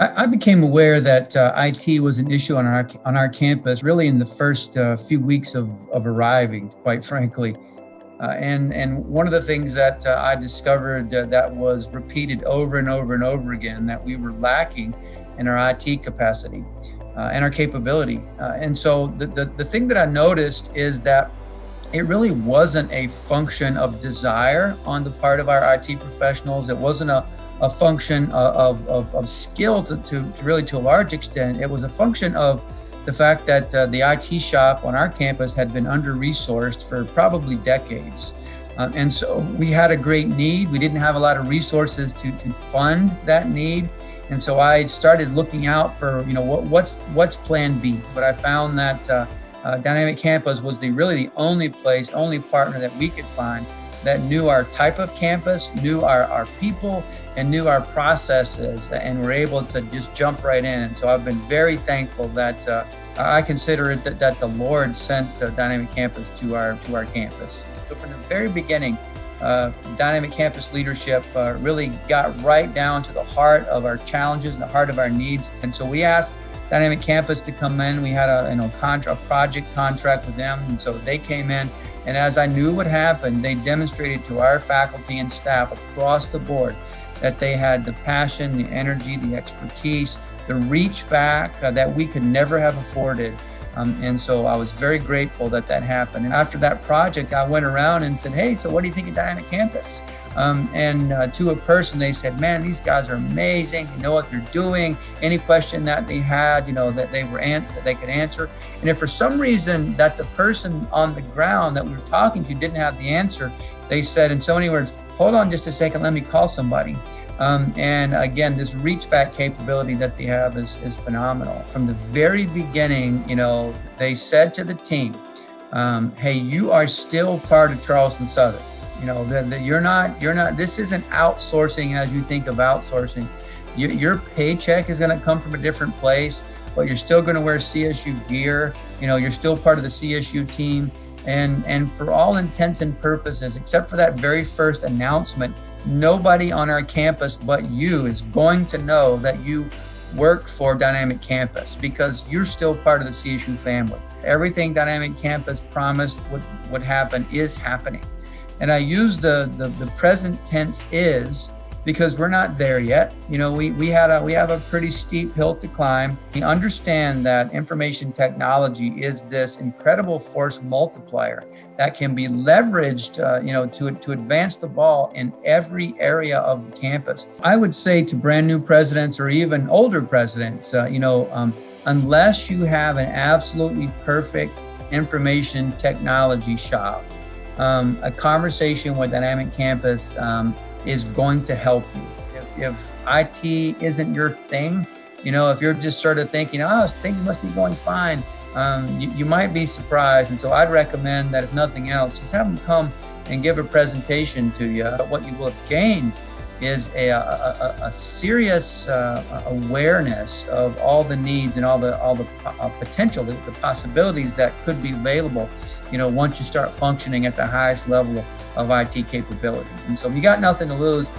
I, became aware that uh, IT was an issue on our on our campus really in the first uh, few weeks of, of arriving, quite frankly. Uh, and and one of the things that uh, I discovered uh, that was repeated over and over and over again that we were lacking in our IT capacity uh, and our capability. and so the, the the thing that I noticed is that it really wasn't a function of desire on the part of our IT professionals. It wasn't a a function of, of, of skill to, to, to, really to a large extent. It was a function of the fact that uh, the IT shop on our campus had been under resourced for probably decades. Uh, and so we had a great need. We didn't have a lot of resources to, to fund that need. And so I started looking out for, you know, what, what's what's plan B. But I found that uh, uh Dynamic Campus was the really the only place, only partner that we could find that knew our type of campus, knew our, our people, and knew our processes, and were able to just jump right in. And so I've been very thankful that uh, I consider it that, that the Lord sent uh, Dynamic Campus to our to our campus. So from the very beginning, uh, Dynamic Campus leadership uh, really got right down to the heart of our challenges and the heart of our needs. And so we asked Dynamic Campus to come in. We had a you know project contract with them, and so they came in and as I knew what happened, they demonstrated to our faculty and staff across the board that they had the passion, the energy, the expertise, the reach back uh, that we could never have afforded um, and so I was very grateful that that happened. And after that project, I went around and said, Hey, so what do you think of Dynamic Campus? Um, and uh, to a person, they said, Man, these guys are amazing. They know what they're doing. Any question that they had, you know, that they were an- that they could answer. And if for some reason that the person on the ground that we were talking to didn't have the answer, they said in so many words, hold on just a second, let me call somebody. Um, and again, this reach back capability that they have is, is phenomenal. From the very beginning, you know, they said to the team, um, hey, you are still part of Charleston Southern. You know, that you're not, you're not, this isn't outsourcing as you think of outsourcing. Your, your paycheck is going to come from a different place, but you're still going to wear CSU gear. You know, you're still part of the CSU team and, and for all intents and purposes, except for that very first announcement, nobody on our campus but you is going to know that you work for Dynamic Campus because you're still part of the CSU family. Everything Dynamic Campus promised would, would happen is happening. And I use the, the, the present tense is because we're not there yet. You know, we, we had a we have a pretty steep hill to climb. We understand that information technology is this incredible force multiplier that can be leveraged, uh, you know, to to advance the ball in every area of the campus. I would say to brand new presidents or even older presidents, uh, you know, um, unless you have an absolutely perfect information technology shop, um, a conversation with Dynamic Campus. Um, is going to help you. If, if IT isn't your thing, you know, if you're just sort of thinking, oh, things must be going fine, um, you, you might be surprised. And so I'd recommend that if nothing else, just have them come and give a presentation to you. What you will have gained is a, a, a serious uh, awareness of all the needs and all the all the uh, potential, the, the, possibilities that could be available. You know, once you start functioning at the highest level of IT capability. And so, if you got nothing to lose.